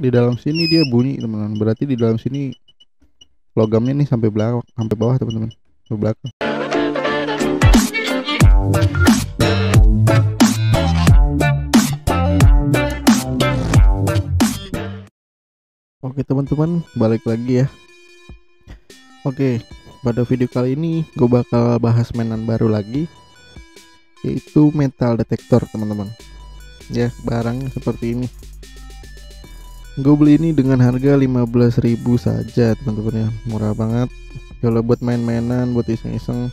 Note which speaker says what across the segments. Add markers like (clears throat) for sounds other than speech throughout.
Speaker 1: di dalam sini dia bunyi teman-teman. Berarti di dalam sini logamnya nih sampai belakang sampai bawah teman-teman. Sampai belakang. Oke teman-teman balik lagi ya. Oke pada video kali ini gue bakal bahas mainan baru lagi Yaitu metal detector teman-teman. Ya barangnya seperti ini Gue beli ini dengan harga 15.000 saja teman-teman ya. Murah banget. Kalau buat main-mainan buat iseng-iseng.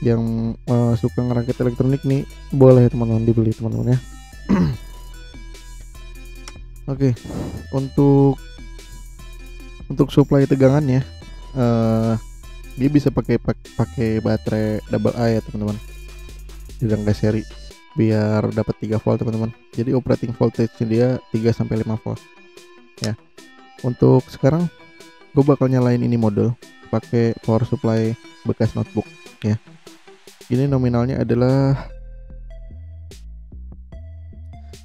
Speaker 1: Yang uh, suka ngerakit elektronik nih Boleh teman-teman dibeli teman-teman ya. (clears throat) Oke, untuk untuk supply tegangannya, uh, dia bisa pakai pakai baterai double A ya teman-teman, di rangka seri, biar dapat 3 volt teman-teman. Jadi operating voltage dia 3 sampai 5 volt. Ya, untuk sekarang gue bakal nyalain ini model pakai power supply bekas notebook ya. Ini nominalnya adalah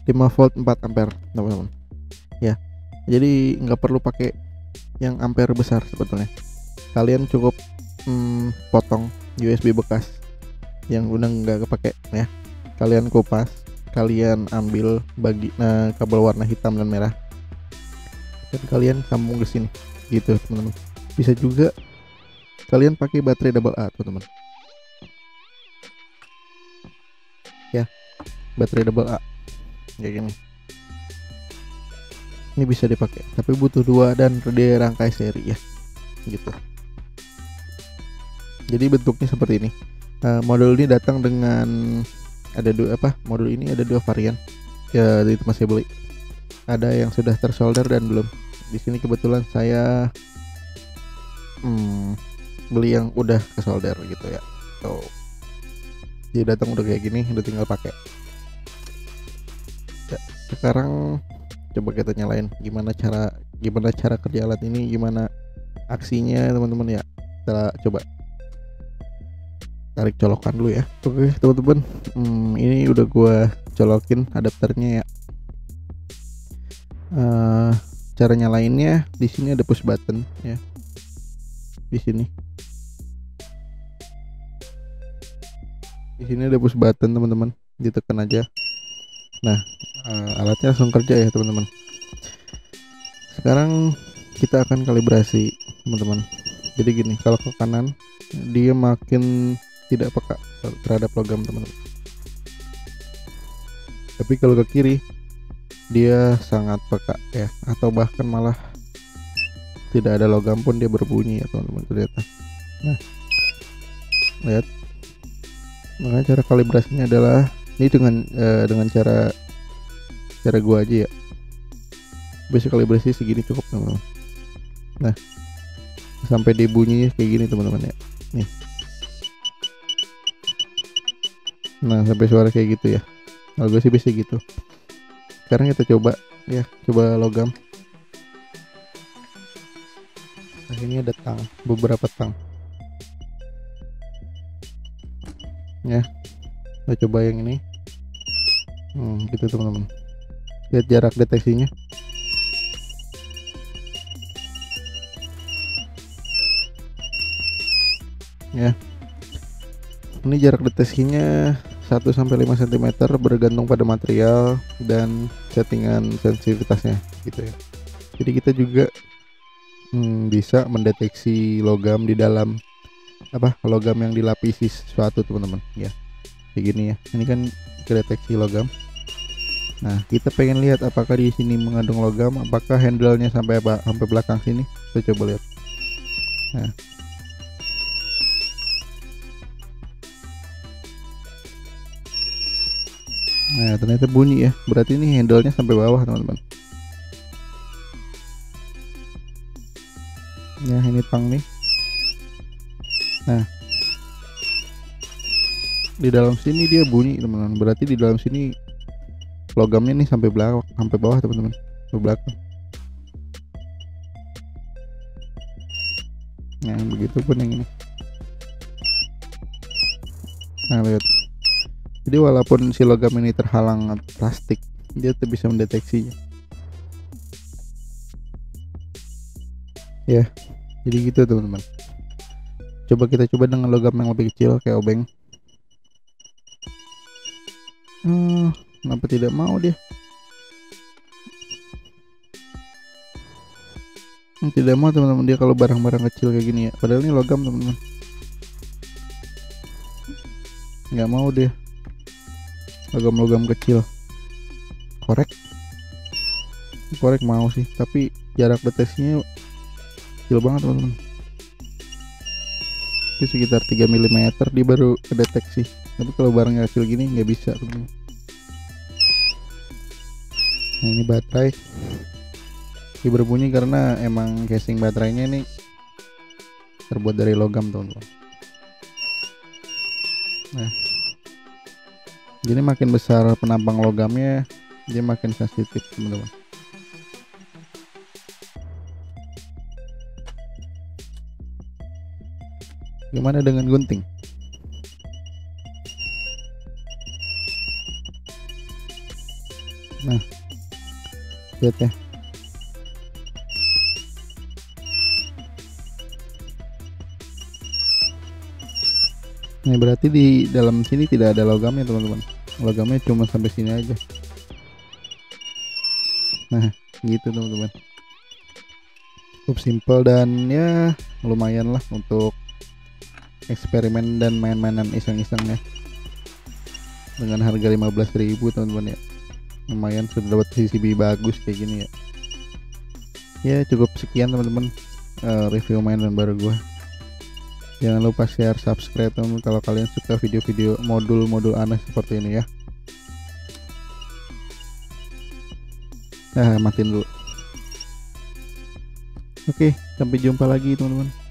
Speaker 1: 5 volt 4 ampere teman-teman ya jadi nggak perlu pakai yang ampere besar sebetulnya kalian cukup hmm, potong USB bekas yang udah nggak kepake ya kalian kupas kalian ambil bagi nah, kabel warna hitam dan merah. Dan kalian sambung ke sini. Gitu teman-teman. Bisa juga kalian pakai baterai double A teman-teman. Ya baterai double A. Kayak gini. Ini bisa dipakai tapi butuh dua dan dia rangkai seri ya. Gitu. Jadi bentuknya seperti ini. Uh, model ini datang dengan ada dua apa model ini ada dua varian. Ya itu masih beli. Ada yang sudah tersolder dan belum. Di sini kebetulan saya hmm, beli yang udah ke solder gitu ya. Tuh. Jadi datang udah kayak gini udah tinggal pakai. Ya, sekarang coba kita nyalain gimana cara gimana cara kerja alat ini gimana aksinya teman-teman ya. Kita coba tarik colokan dulu ya. Oke teman-teman. Hmm, ini udah gua colokin adapternya ya. Uh, cara nyalainnya di sini ada push button ya. Di sini. Di sini ada push button teman-teman. Ditekan aja. Nah uh, alatnya langsung kerja ya teman-teman. Sekarang kita akan kalibrasi teman-teman. Jadi gini kalau ke kanan dia makin tidak peka terhadap logam teman-teman. Tapi kalau ke kiri dia sangat peka ya. Atau bahkan malah tidak ada logam pun dia berbunyi ya teman-teman ternyata. Nah lihat. Makanya cara kalibrasinya adalah ini dengan uh, dengan cara cara gua aja ya. Basic kalibrasi segini cukup teman-teman. Nah sampai dia kayak gini teman-teman ya. Nih nah sampai suara kayak gitu ya. Kalau gue sih bisa gitu. Sekarang kita coba ya coba logam. Nah ini ada tang beberapa tang. Ya kita coba yang ini. Hmm, gitu teman-teman. Lihat jarak deteksinya. Ya ini jarak deteksinya 1 sampai 5 cm bergantung pada material dan settingan sensitivitasnya gitu ya. Jadi kita juga hmm, bisa mendeteksi logam di dalam apa logam yang dilapisi sesuatu teman-teman ya. Kayak ya. Ini kan kedeteksi logam. Nah, kita pengen lihat apakah di sini mengandung logam, apakah handle-nya sampai apa sampai belakang sini. Kita coba lihat. Nah, Nah ternyata bunyi ya. Berarti ini handle-nya sampai bawah teman-teman. Ya ini tang nih. Nah. Di dalam sini dia bunyi teman-teman. Berarti di dalam sini Logamnya nih sampai belakang Sampai bawah teman-teman. Sampai belakang. Nah begitu pun yang ini. Nah lihat jadi walaupun si logam ini terhalang plastik dia tetap bisa mendeteksinya. Ya jadi gitu teman-teman. Coba kita coba dengan logam yang lebih kecil kayak obeng. Hmm, kenapa tidak mau dia? Hmm, tidak mau teman-teman. Dia kalau barang-barang kecil kayak gini ya. Padahal ini logam teman-teman. Nggak mau dia logam-logam kecil. Korek? Korek mau sih tapi jarak detesnya kecil banget teman-teman. Itu sekitar 3 mm dia baru kedeteksi. Tapi kalau barangnya kecil gini nggak bisa teman-teman. Nah ini baterai. Ini berbunyi karena emang casing baterainya ini terbuat dari logam teman-teman. Nah jadi makin besar penampang logamnya dia makin sensitif teman-teman Gimana dengan gunting? Nah, lihat ya. Ini berarti di dalam sini tidak ada logamnya teman-teman. Logamnya cuma sampai sini aja. Nah, gitu teman-teman. Cukup simpel dan ya lumayan lah untuk eksperimen dan main-mainan iseng-iseng ya dengan harga 15.000 teman-teman ya lumayan sudah dapat PCB bagus kayak gini ya ya cukup sekian teman-teman uh, review mainan baru gua jangan lupa share subscribe teman, -teman kalau kalian suka video-video modul-modul aneh seperti ini ya. Nah matiin dulu. Oke sampai jumpa lagi teman-teman